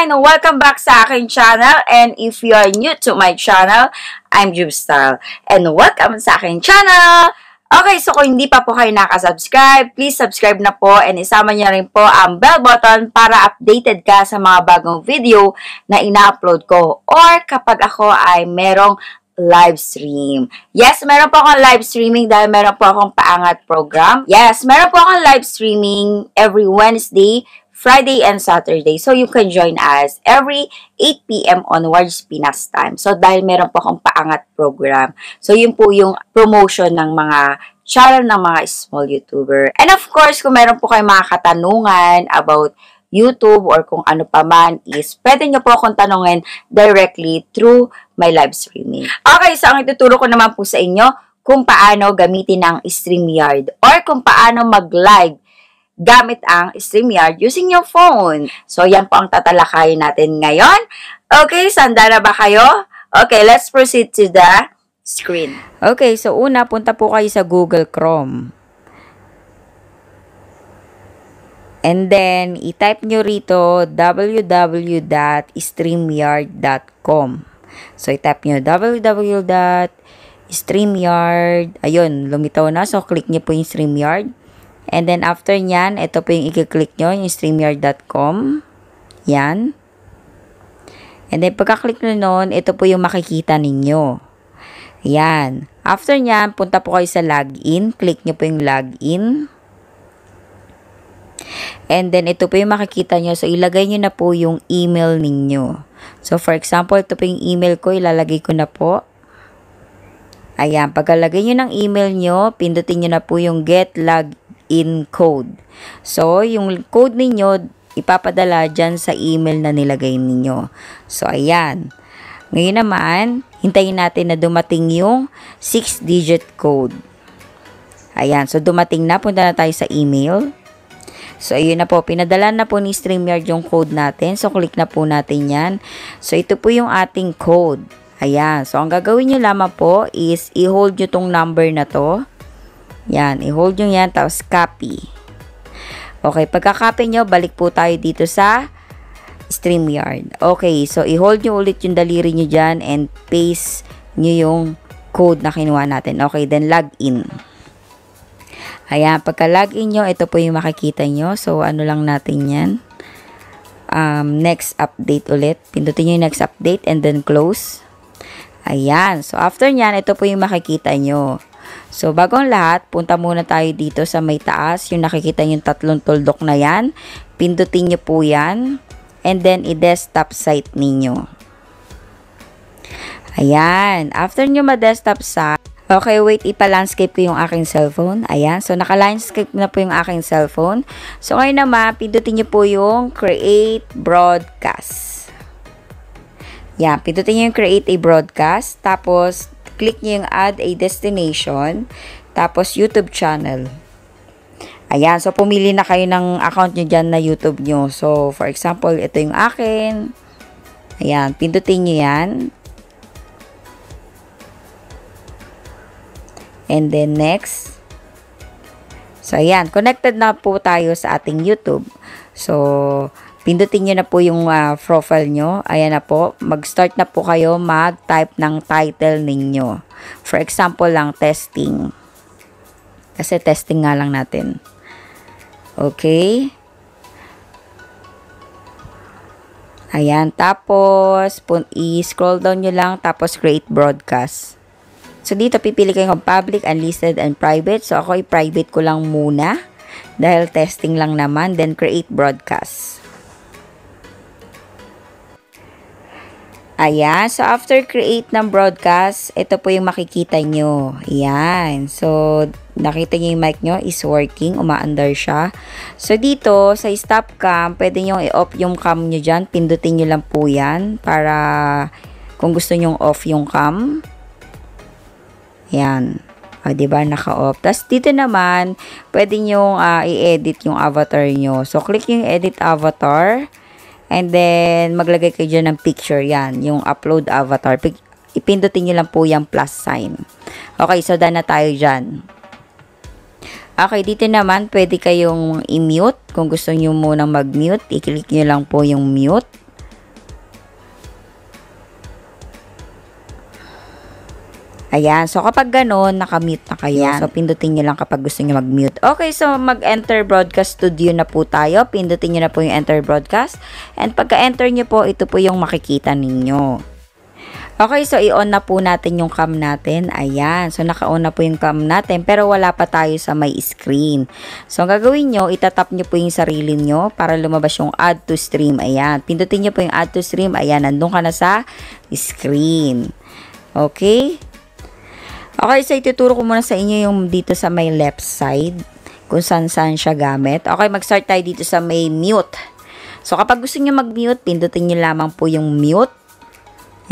and welcome back sa aking channel. And if you are new to my channel, I'm Jubstyle. And welcome sa aking channel! Okay, so kung hindi pa po kayo nakasubscribe, please subscribe na po and isama niyo rin po ang bell button para updated ka sa mga bagong video na ina-upload ko or kapag ako ay merong live stream. Yes, meron po akong live streaming dahil meron po akong paangat program. Yes, meron po akong live streaming every Wednesday Friday and Saturday. So, you can join us every 8 p.m. onwards Pinas time. So, dahil meron po akong paangat program. So, yun po yung promotion ng mga channel ng mga small YouTuber. And of course, kung meron po kayong mga katanungan about YouTube or kung ano pa man is pwede nyo po akong tanungin directly through my live streaming. Okay, so ang ituturo ko naman po sa inyo kung paano gamitin ang StreamYard or kung paano mag-live gamit ang StreamYard using your phone. So, yan po ang tatalakayin natin ngayon. Okay, sanda na ba kayo? Okay, let's proceed to the screen. Okay, so una, punta po kayo sa Google Chrome. And then, i-type nyo rito www.streamyard.com. So, i-type nyo www.streamyard. Ayun, lumitaw na. So, click nyo po yung StreamYard. And then, after nyan, ito po yung i-click nyo, yung streamyard.com. Yan. And then, pagka-click nyo nun, ito po yung makikita ninyo. Yan. After nyan, punta po kayo sa login. Click nyo po yung login. And then, ito po yung makikita nyo. So, ilagay nyo na po yung email ninyo. So, for example, ito po yung email ko. Ilalagay ko na po. Ayan. Pagkalagay nyo ng email nyo, pindutin nyo na po yung get login code. So, yung code ninyo, ipapadala dyan sa email na nilagay ninyo. So, ayan. Ngayon naman, hintayin natin na dumating yung 6-digit code. Ayan. So, dumating na. Punta na tayo sa email. So, ayun na po. Pinadala na po ni StreamYard yung code natin. So, click na po natin yan. So, ito po yung ating code. Ayan. So, ang gagawin nyo lamang po is i-hold nyo tong number na to. Yan. I-hold nyo yan. Tapos, copy. Okay. Pagka-copy nyo, balik po tayo dito sa StreamYard. Okay. So, i-hold nyo ulit yung daliri nyo dyan and paste nyo yung code na kinuha natin. Okay. Then, log in. Ayan, pagka-login nyo, ito po yung makikita nyo. So, ano lang natin yan. Um, next update ulit. Pindutin nyo yung next update and then close. Ayan. So, after nyan, ito po yung makikita nyo. So, bago ang lahat, punta muna tayo dito sa may taas. Yung nakikita yung tatlong tuldok na yan. Pindutin nyo po yan. And then, i-desktop site ninyo. Ayan. After nyo ma-desktop site, Okay, wait, ipa-landscape ko yung aking cellphone. Ayan, so naka-landscape na po yung aking cellphone. So ngayon naman, pindutin nyo po yung Create Broadcast. Yan, pindutin nyo yung Create a Broadcast. Tapos, click nyo yung Add a Destination. Tapos, YouTube channel. Ayan, so pumili na kayo ng account nyo dyan na YouTube nyo. So, for example, ito yung akin. Ayan, pindutin nyo yan. And then next. So, ayan. Connected na po tayo sa ating YouTube. So, pindutin nyo na po yung uh, profile nyo. Ayan na po. Mag-start na po kayo mag-type ng title ninyo. For example lang, testing. Kasi testing nga lang natin. Okay. Ayan. Tapos, i-scroll down nyo lang. Tapos, create broadcast. So, dito pipili kayo ng public, unlisted, and private. So, ako i-private ko lang muna. Dahil testing lang naman. Then, create broadcast. Ayan. So, after create ng broadcast, ito po yung makikita nyo. Ayan. So, nakita nyo yung mic nyo is working. Umaandar siya. So, dito, sa stop cam, pwede nyo i-off yung cam nyo dyan. Pindutin nyo lang po yan. Para kung gusto nyo off yung cam. Yan. O, diba? Naka-off. Tapos, dito naman, pwede nyo uh, i-edit yung avatar nyo. So, click yung edit avatar. And then, maglagay kayo dyan ng picture. Yan. Yung upload avatar. Ipindutin nyo lang po yung plus sign. Okay, so done na tayo dyan. Okay, dito naman, pwede kayong i-mute. Kung gusto nyo munang mag-mute, i-click nyo lang po yung mute. Ayan. So, kapag ganun, nakamute na kayo. Ayan. So, pindutin nyo lang kapag gusto nyo mag-mute. Okay, so mag-enter broadcast studio na po tayo. Pindutin nyo na po yung enter broadcast. And pagka-enter nyo po, ito po yung makikita ninyo. Okay, so i-on na po natin yung cam natin. Ayan. So, naka-on na po yung cam natin. Pero wala pa tayo sa may screen. So, ang gagawin nyo, itatap nyo po yung sarili nyo para lumabas yung add to stream. Ayan. Pindutin nyo po yung add to stream. Ayan, nandun ka na sa screen. Okay? Okay, so ituturo ko muna sa inyo yung dito sa may left side, kung saan saan siya gamit. Okay, mag-start tayo dito sa may mute. So, kapag gusto niyo mag-mute, pindutin niyo lamang po yung mute.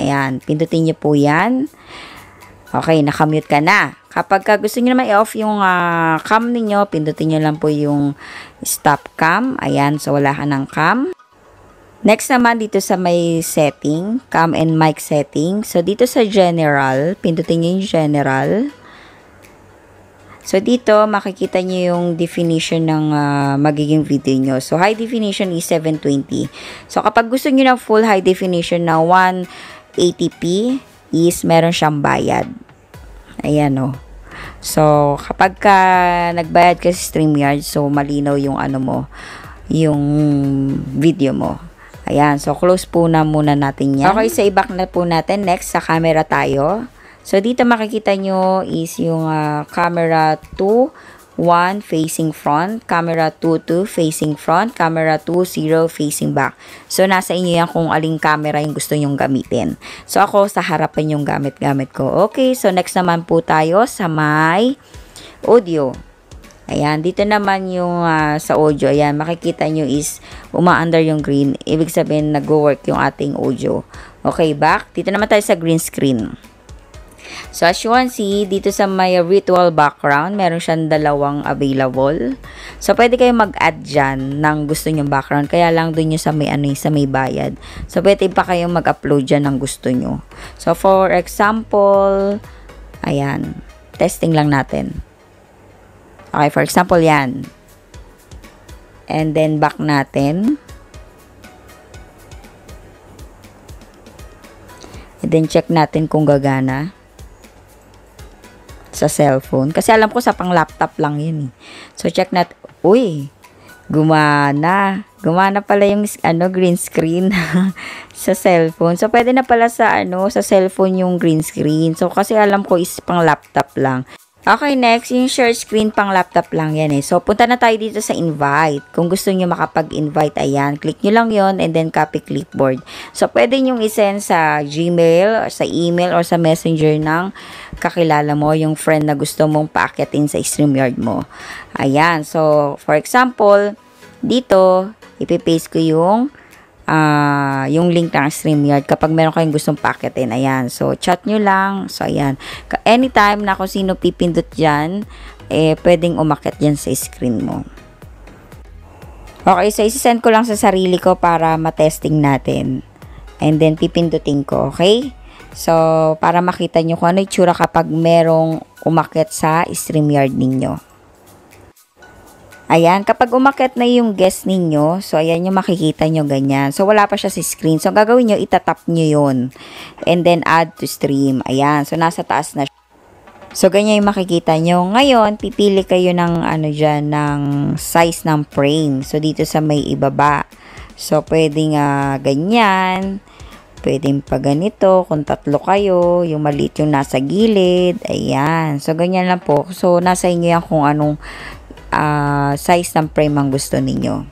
Ayan, pindutin niyo po yan. Okay, nakamute ka na. Kapag ka gusto niyo naman i-off yung uh, cam niyo, pindutin niyo lang po yung stop cam. Ayan, so wala ka ng cam. Next naman dito sa may setting, cam and mic setting. So dito sa general, pindutin niyo yung general. So dito makikita niyo yung definition ng uh, magiging video niyo. So high definition is 720. So kapag gusto niyo ng full high definition na 180p is meron siyang bayad. Ayan o. Oh. So kapag ka nagbayad ka sa StreamYard, so malinaw yung ano mo, yung video mo. Ayan, so close po na muna natin yan. Okay, so ibak na po natin. Next, sa camera tayo. So, dito makikita nyo is yung uh, camera 2, 1 facing front, camera 2, 2 facing front, camera 2, 0 facing back. So, nasa inyo yan kung aling camera yung gusto nyong gamitin. So, ako sa harapan yung gamit-gamit ko. Okay, so next naman po tayo sa may audio. Ayan, dito naman yung uh, sa audio, ayan, makikita nyo is umaandar yung green. Ibig sabihin, nag-work yung ating audio. Okay, back. Dito naman tayo sa green screen. So, as you can see, dito sa may virtual background, meron siyang dalawang available. So, pwede kayo mag-add dyan ng gusto nyong background. Kaya lang dun nyo sa may, ano, sa may bayad. So, pwede pa kayong mag-upload dyan ng gusto nyo. So, for example, ayan, testing lang natin. Okay, for example, yan. And then, back natin. And then, check natin kung gagana sa cellphone. Kasi alam ko sa pang laptop lang yun eh. So, check natin. Uy, gumana. Gumana pala yung ano, green screen sa cellphone. So, pwede na pala sa ano, sa cellphone yung green screen. So, kasi alam ko is pang laptop lang. Okay, next, yung share screen pang laptop lang yan eh. So, punta na tayo dito sa invite. Kung gusto nyo makapag-invite, ayan, click nyo lang yon and then copy clipboard. So, pwede nyo isend sa Gmail, sa email, or sa messenger ng kakilala mo, yung friend na gusto mong paakyatin sa StreamYard mo. Ayan, so, for example, dito, ipipaste ko yung uh, yung link ng StreamYard kapag meron kayong gustong packetin. Ayan. So, chat nyo lang. So, ayan. Anytime na kung sino pipindot dyan, eh, pwedeng umakit dyan sa screen mo. Okay, so isi-send ko lang sa sarili ko para matesting natin. And then, pipindutin ko, okay? So, para makita nyo kung ano yung tsura kapag merong umakit sa StreamYard ninyo. Ayan, kapag umakit na yung guest ninyo, so ayan yung makikita nyo ganyan. So wala pa siya sa screen. So gagawin nyo, itatap nyo yun. And then add to stream. Ayan, so nasa taas na siya. So ganyan yung makikita nyo. Ngayon, pipili kayo ng ano dyan, ng size ng frame. So dito sa may ibaba. So pwedeng uh, ganyan. Pwedeng pa ganito, kung tatlo kayo, yung maliit yung nasa gilid, ayan. So, ganyan lang po. So, nasa inyo yan kung anong uh, size ng frame ang gusto ninyo.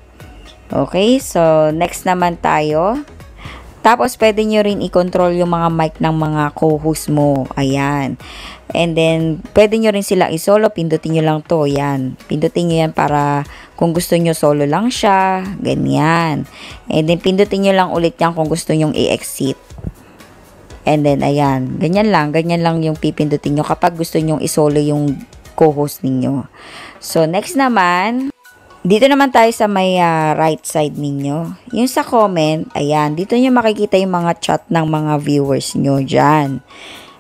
Okay, so next naman tayo. Tapos, pwede nyo rin i-control yung mga mic ng mga co-host mo. Ayan. And then, pwede nyo rin sila i-solo. Pindutin nyo lang to. Ayan. Pindutin nyo yan para kung gusto nyo solo lang siya. Ganyan. And then, pindutin nyo lang ulit yan kung gusto nyo i-exit. And then, ayan. Ganyan lang. Ganyan lang yung pipindutin nyo kapag gusto nyo i-solo yung co-host ninyo. So, next naman, dito naman tayo sa may uh, right side ninyo. Yung sa comment, ayan, dito nyo makikita yung mga chat ng mga viewers nyo dyan.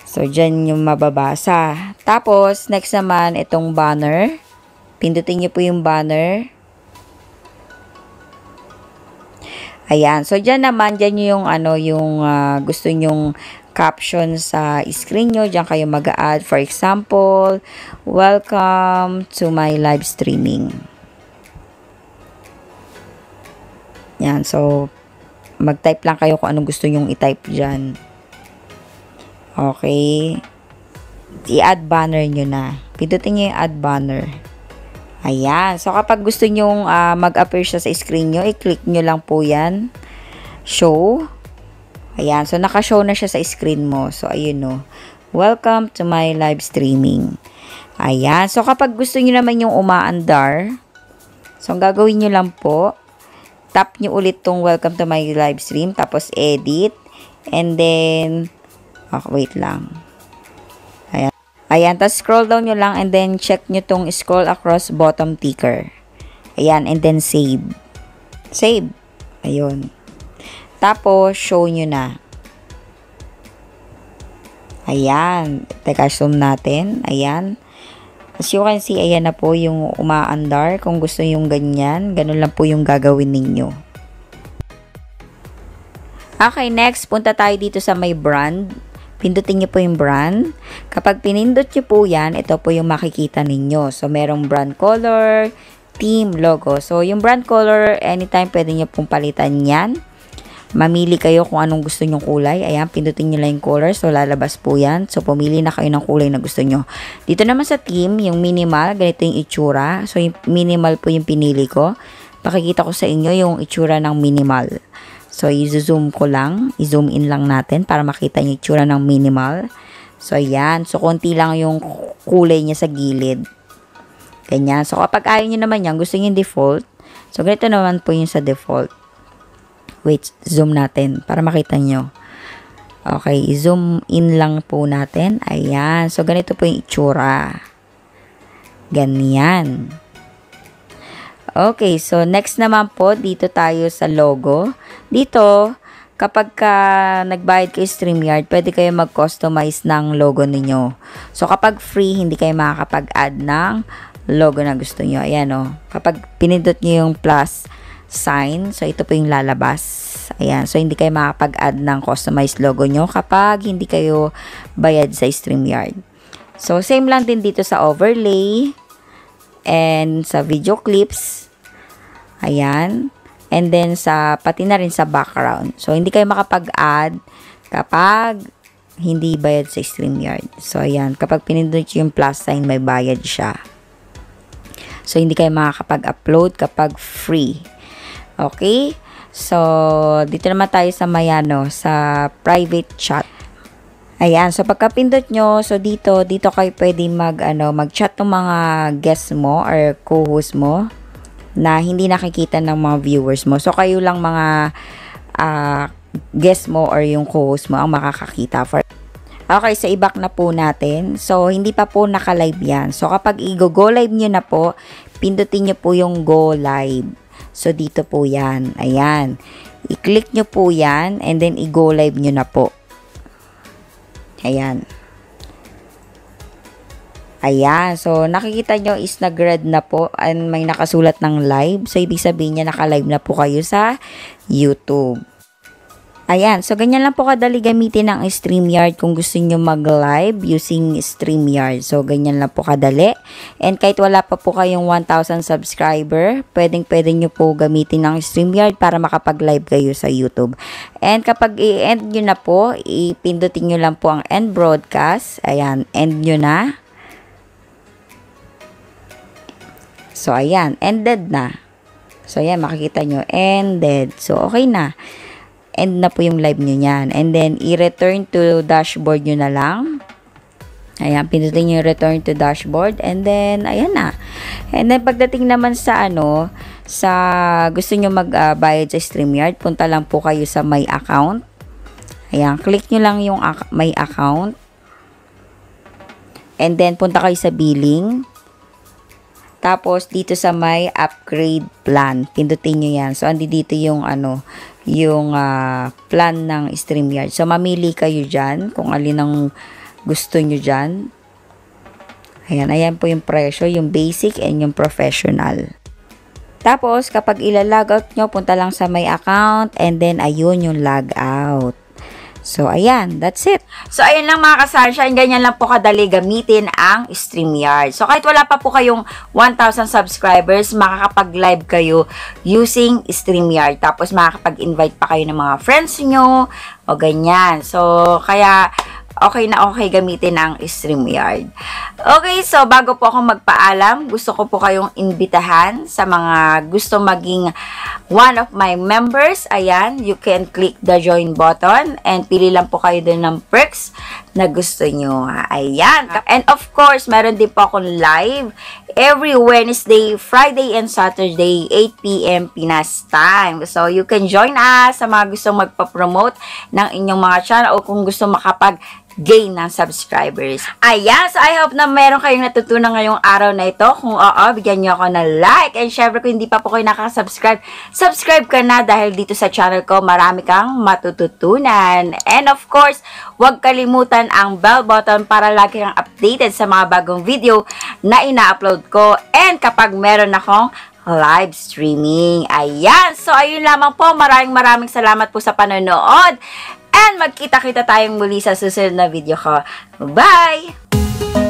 So, dyan yung mababasa. Tapos, next naman, itong banner. Pindutin nyo po yung banner. Ayan. So, dyan naman, dyan yung, ano, yung uh, gusto nyong caption sa screen nyo. Diyan kayo mag-add. For example, welcome to my live streaming. Yan. So, mag-type lang kayo kung anong gusto nyong i-type dyan. Okay. I-add banner nyo na. Pindutin nyo yung add banner. Ayan. So, kapag gusto nyong uh, mag-appear siya sa screen nyo, i-click nyo lang po yan. Show. Ayan. So, naka-show na siya sa screen mo. So, ayun no. Welcome to my live streaming. Ayan. So, kapag gusto nyo naman yung umaandar, so, ang gagawin nyo lang po, tap nyo ulit tong welcome to my live stream, tapos edit, and then, oh, wait lang. Ayan. Ayan, tapos scroll down nyo lang, and then check nyo tong scroll across bottom ticker. Ayan, and then save. Save. Ayun. Tapos, show nyo na. Ayan. Teka, zoom natin. Ayan. As you can see, ayan na po yung umaandar. Kung gusto yung ganyan, ganun lang po yung gagawin ninyo. Okay, next, punta tayo dito sa may brand. Pindutin nyo po yung brand. Kapag pinindot nyo po yan, ito po yung makikita ninyo. So, merong brand color, team, logo. So, yung brand color, anytime pwede nyo pong palitan yan. Mamili kayo kung anong gusto nyong kulay. Ayan, pindutin nyo lang yung color. So, lalabas po yan. So, pumili na kayo ng kulay na gusto nyo. Dito naman sa team, yung minimal, ganito yung itsura. So, yung minimal po yung pinili ko. Pakikita ko sa inyo yung itsura ng minimal. So, i-zoom ko lang. I-zoom in lang natin para makita yung itsura ng minimal. So, ayan. So, konti lang yung kulay niya sa gilid. Ganyan. So, kapag ayaw nyo naman yan, gusto nyo yung default. So, ganito naman po yung sa default. Wait, zoom natin para makita nyo. Okay, zoom in lang po natin. Ayan. So, ganito po yung itsura. Ganyan. Okay, so next naman po, dito tayo sa logo. Dito, kapag ka nagbayad kayo StreamYard, pwede kayo mag-customize ng logo ninyo. So, kapag free, hindi kayo makakapag-add ng logo na gusto nyo. Ayan o. Oh. Kapag pinindot nyo yung plus, sign. So, ito po yung lalabas. Ayan. So, hindi kayo makapag-add ng customized logo nyo kapag hindi kayo bayad sa StreamYard. So, same lang din dito sa overlay and sa video clips. Ayan. And then, sa, pati na rin sa background. So, hindi kayo makapag-add kapag hindi bayad sa StreamYard. So, ayan. Kapag pinindot yung plus sign, may bayad siya. So, hindi kayo makakapag-upload kapag free. Okay? So, dito naman tayo sa mayano, sa private chat. Ayan, so pagkapindot nyo, so dito, dito kayo pwede mag, ano, mag-chat ng mga guests mo or co-host mo na hindi nakikita ng mga viewers mo. So, kayo lang mga uh, guest mo or yung co-host mo ang makakakita. For Okay, sa so ibak na po natin. So, hindi pa po naka-live yan. So, kapag i-go live nyo na po, pindutin nyo po yung go live. So, dito po yan. Ayan. I-click nyo po yan and then i-go live nyo na po. Ayan. Ayan. So, nakikita nyo is nag-red na po and may nakasulat ng live. So, ibig sabihin niya naka-live na po kayo sa YouTube. Ayan, so ganyan lang po kadali gamitin ng StreamYard kung gusto nyo mag-live using StreamYard. So ganyan lang po kadali. And kahit wala pa po kayong 1,000 subscriber, pwedeng pwede nyo po gamitin ng StreamYard para makapag-live kayo sa YouTube. And kapag i-end nyo na po, ipindutin nyo lang po ang end broadcast. Ayan, end nyo na. So ayan, ended na. So ayan, makikita nyo, ended. So okay na end na po yung live nyo yan. And then, i-return to dashboard nyo na lang. Ayan, pindutin nyo return to dashboard. And then, ayan na. And then, pagdating naman sa ano, sa gusto nyo magbayad uh, sa StreamYard, punta lang po kayo sa My Account. Ayan, click nyo lang yung ac My Account. And then, punta kayo sa billing. Tapos, dito sa My Upgrade Plan, pindutin nyo yan. So, andi dito yung ano, yung uh, plan ng StreamYard. So, mamili kayo dyan kung alin ang gusto nyo dyan. Ayan, ayan po yung presyo, yung basic and yung professional. Tapos, kapag ila-log out nyo, punta lang sa my account and then ayun yung log out. So, ayan, that's it. So, ayun lang mga ka-sunshine, ganyan lang po kadali gamitin ang StreamYard. So, kahit wala pa po kayong 1,000 subscribers, makakapag-live kayo using StreamYard. Tapos, makakapag-invite pa kayo ng mga friends nyo o ganyan. So, kaya okay na okay gamitin ang StreamYard. Okay, so bago po ako magpaalam, gusto ko po kayong imbitahan sa mga gusto maging one of my members. Ayan, you can click the join button and pili lang po kayo din ng perks na gusto nyo. Ayan. And of course, meron din po akong live every Wednesday, Friday, and Saturday, 8pm Pinas time. So, you can join us sa mga gustong magpa-promote ng inyong mga channel o kung gusto makapag gain ng subscribers. Ayan, so I hope na meron kayong natutunan ngayong araw na ito. Kung oo, bigyan nyo ako ng like. And syempre, kung hindi pa po kayo nakasubscribe, subscribe ka na dahil dito sa channel ko, marami kang matututunan. And of course, huwag kalimutan ang bell button para lagi kang updated sa mga bagong video na ina-upload ko. And kapag meron akong live streaming. Ayan. So, ayun lamang po. Maraming maraming salamat po sa panonood. And magkita-kita tayong muli sa susunod na video ko. Bye!